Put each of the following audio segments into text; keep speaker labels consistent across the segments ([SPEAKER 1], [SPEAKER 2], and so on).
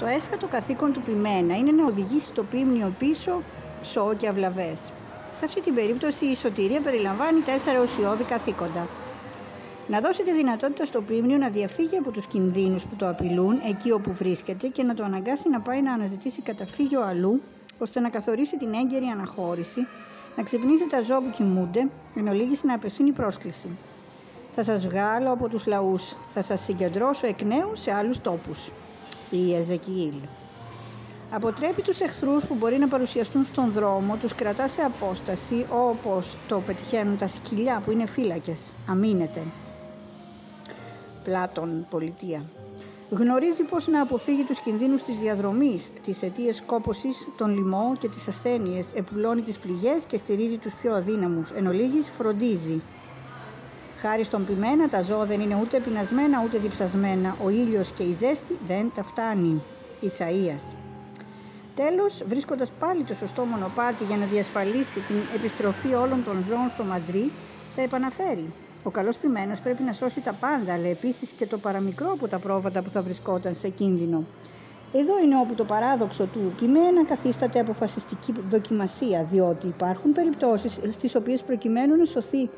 [SPEAKER 1] Το έσχατο καθήκον του ποιμένα είναι να οδηγήσει το πίμνιο πίσω σώο και αυλαβές. Σε αυτή την περίπτωση η σωτηρία περιλαμβάνει τέσσερα ουσιώδη καθήκοντα. Να δώσει τη δυνατότητα στο πίμνιο να διαφύγει από τους κινδύνους που το απειλούν εκεί όπου βρίσκεται και να το αναγκάσει να πάει να αναζητήσει καταφύγιο αλλού ώστε να καθορίσει την έγκαιρη αναχώρηση, να ξυπνήσει τα ζώα που κοιμούνται, εν ολίγηση να απευθύνει πρόσκληση. Θα σας βγάλω από τους λαούς, θα σας συγκεντρώσω εκ νέου σε άλλους τόπους. Η Εζεκιήλ. Αποτρέπει τους εχθρούς που μπορεί να παρουσιαστούν στον δρόμο, τους κρατά σε απόσταση όπως το πετυχαίνουν τα σκυλιά που είναι φύλακες. Αμήνεται. Πλάτων, πολιτεία. Γνωρίζει πώς να αποφύγει τους κινδύνους της διαδρομής, τις αιτίες κόπωσης, τον λοιμό και τις ασθένειες, επουλώνει τις πληγές και στηρίζει τους πιο αδύναμους. Εν ολίγης, φροντίζει. Χάρη στον πειμένα τα ζώα δεν είναι ούτε πεινασμένα ούτε διψασμένα. Ο ήλιος και η ζέστη δεν τα φτάνει. Ισαΐας. Τέλος, βρίσκοντας πάλι το σωστό μονοπάτι για να διασφαλίσει την επιστροφή όλων των ζώων στο Μαντρί, τα επαναφέρει. Ο καλός ποιμένας πρέπει να σώσει τα πάντα, αλλά επίσης και το παραμικρό από τα πρόβατα που θα βρισκόταν σε κίνδυνο. Εδώ είναι όπου το παράδοξο του ποιμένα καθίσταται αποφασιστική δοκιμασία, διότι υπάρχουν περιπτώσεις στις οποίες προκειμένου να σωθεί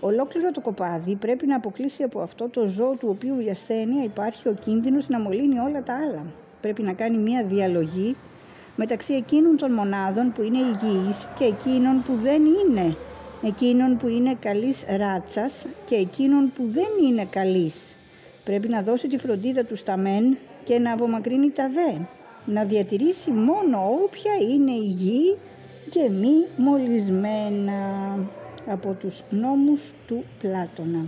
[SPEAKER 1] ολόκληρο το κοπάδι πρέπει να αποκλείσει από αυτό το ζώο του οποίου η ασθένεια υπάρχει ο κίνδυνος να μολύνει όλα τα άλλα. Πρέπει να κάνει μια διαλογή μεταξύ εκείνων των μονάδων που είναι υγιείς και εκείνων που δεν είναι εκείνων που είναι καλής ράτσας και εκείνων που δεν είναι καλής. Πρέπει να δώσει τη φροντίδα τους στα μεν και να απομακρύνει τα δε. Να διατηρήσει μόνο όποια είναι υγιή και μη μολυσμένα από τους νόμους του Πλάτωνα.